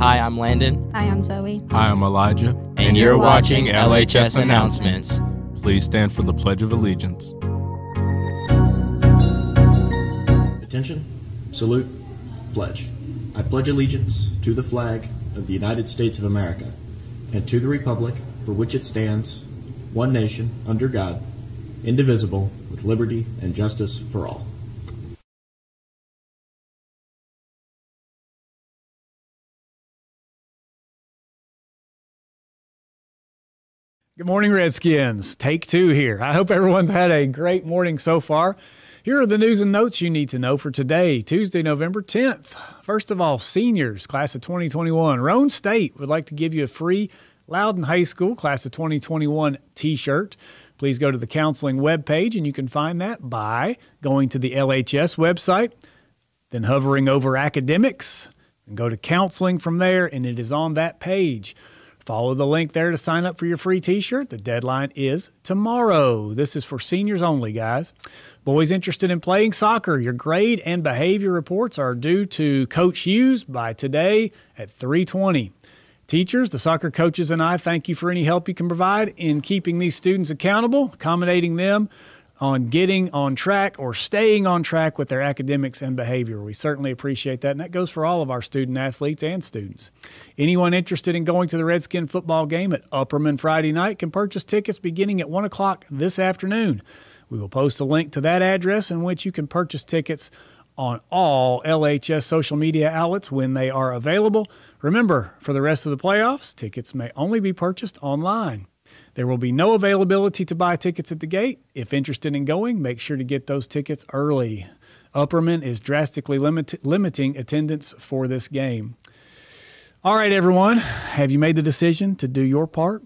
Hi, I'm Landon. Hi, I'm Zoe. Hi, I'm Elijah. And, and you're, you're watching LHS Announcements. Please stand for the Pledge of Allegiance. Attention, salute, pledge. I pledge allegiance to the flag of the United States of America and to the republic for which it stands, one nation, under God, indivisible, with liberty and justice for all. Good morning, Redskins. Take two here. I hope everyone's had a great morning so far. Here are the news and notes you need to know for today, Tuesday, November 10th. First of all, seniors, class of 2021. Roane State would like to give you a free Loudon High School class of 2021 t shirt. Please go to the counseling webpage, and you can find that by going to the LHS website, then hovering over academics, and go to counseling from there, and it is on that page. Follow the link there to sign up for your free t shirt. The deadline is tomorrow. This is for seniors only, guys. Boys interested in playing soccer, your grade and behavior reports are due to Coach Hughes by today at 320. Teachers, the soccer coaches, and I thank you for any help you can provide in keeping these students accountable, accommodating them on getting on track or staying on track with their academics and behavior. We certainly appreciate that, and that goes for all of our student athletes and students. Anyone interested in going to the Redskin football game at Upperman Friday night can purchase tickets beginning at 1 o'clock this afternoon. We will post a link to that address in which you can purchase tickets on all LHS social media outlets when they are available. Remember, for the rest of the playoffs, tickets may only be purchased online. There will be no availability to buy tickets at the gate. If interested in going, make sure to get those tickets early. Upperman is drastically limit- limiting attendance for this game. All right, everyone, have you made the decision to do your part?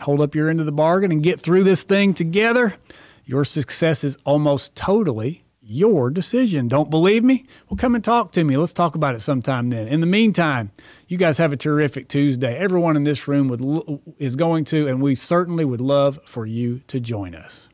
Hold up your end of the bargain and get through this thing together. Your success is almost totally your decision. Don't believe me? Well, come and talk to me. Let's talk about it sometime then. In the meantime, you guys have a terrific Tuesday. Everyone in this room would is going to, and we certainly would love for you to join us.